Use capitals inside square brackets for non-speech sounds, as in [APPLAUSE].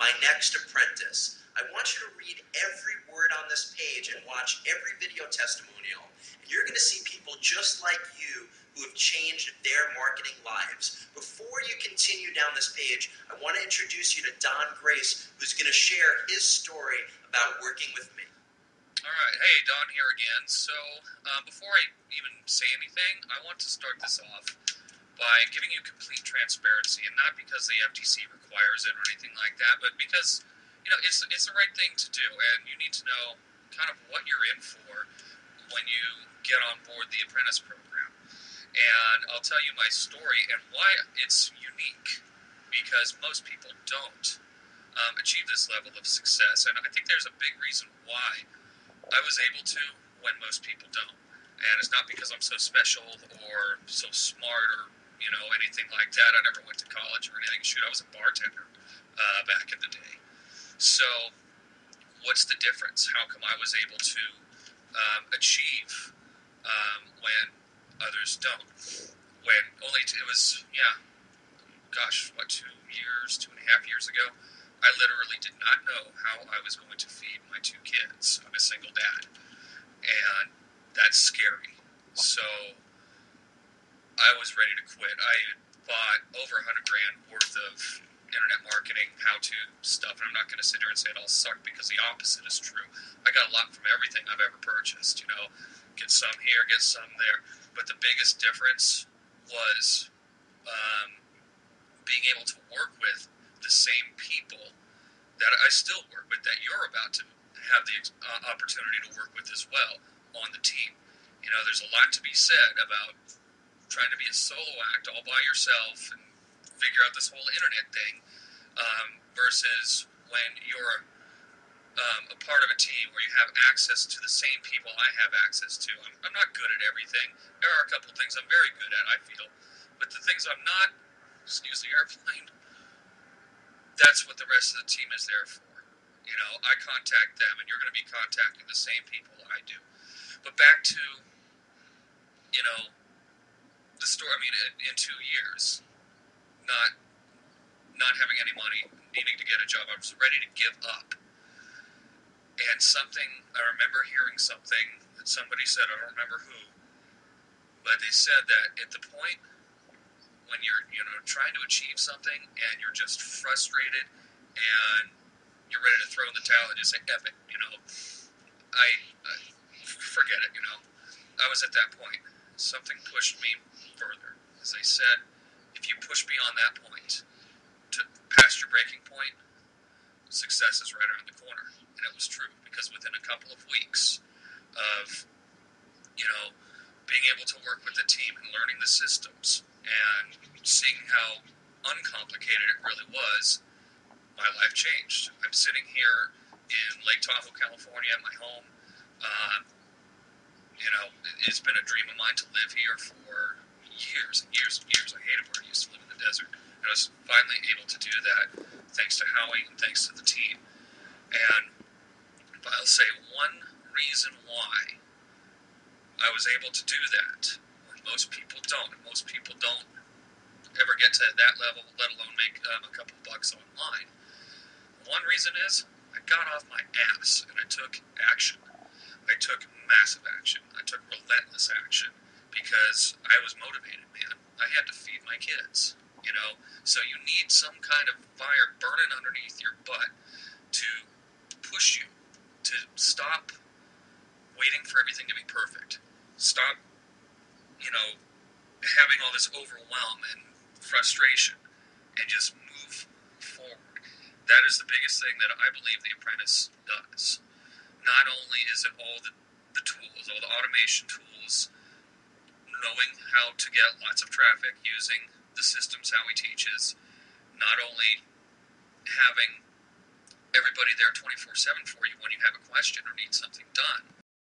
My Next Apprentice. I want you to read every word on this page and watch every video testimonial. And you're going to see people just like you who have changed their marketing lives. Before you continue down this page, I want to introduce you to Don Grace, who's going to share his story about working with me. All right, hey, Don here again. So, uh, before I even say anything, I want to start this off by giving you complete transparency, and not because the FTC requires it or anything like that, but because you know it's it's the right thing to do, and you need to know kind of what you're in for when you get on board the apprentice program. And I'll tell you my story and why it's unique, because most people don't um, achieve this level of success, and I think there's a big reason why I was able to when most people don't. And it's not because I'm so special or so smart or you know, anything like that. I never went to college or anything. Shoot, I was a bartender uh, back in the day. So, what's the difference? How come I was able to um, achieve um, when others don't? When only t- it was, yeah, gosh, what, two years, two and a half years ago, I literally did not know how I was going to feed my two kids. I'm a single dad. And that's scary. So, I was ready to quit. I had bought over a hundred grand worth of internet marketing, how to stuff, and I'm not going to sit here and say it all sucked because the opposite is true. I got a lot from everything I've ever purchased. You know, get some here, get some there, but the biggest difference was um, being able to work with the same people that I still work with that you're about to have the uh, opportunity to work with as well on the team. You know, there's a lot to be said about trying to be a solo act all by yourself and figure out this whole internet thing um, versus when you're um, a part of a team where you have access to the same people I have access to. I'm, I'm not good at everything. There are a couple things I'm very good at, I feel. But the things I'm not, excuse the [LAUGHS] airplane, that's what the rest of the team is there for. You know, I contact them, and you're going to be contacting the same people I do. But back to, you know, the story. I mean, in, in two years, not not having any money, needing to get a job, I was ready to give up. And something I remember hearing something that somebody said. I don't remember who, but they said that at the point when you're you know trying to achieve something and you're just frustrated and you're ready to throw in the towel and just say "epic," you know, I, I forget it. You know, I was at that point. Something pushed me further. As I said, if you push beyond that point to past your breaking point, success is right around the corner. And it was true because within a couple of weeks of, you know, being able to work with the team and learning the systems and seeing how uncomplicated it really was, my life changed. I'm sitting here in Lake Tahoe, California, at my home. Uh, you know, it's been a dream of mine to live here for years and years and years. I hated where I used to live in the desert. And I was finally able to do that thanks to Howie and thanks to the team. And I'll say one reason why I was able to do that most people don't, and most people don't ever get to that level, let alone make um, a couple bucks online. One reason is I got off my ass and I took action. I took massive action. I took relentless action because I was motivated, man. I had to feed my kids, you know. So you need some kind of fire burning underneath your butt to push you to stop waiting for everything to be perfect. Stop, you know, having all this overwhelm and frustration and just move forward. That is the biggest thing that I believe the apprentice does. Not only is it all the, the tools, all the automation tools, knowing how to get lots of traffic using the systems Howie teaches, not only having everybody there 24 7 for you when you have a question or need something done,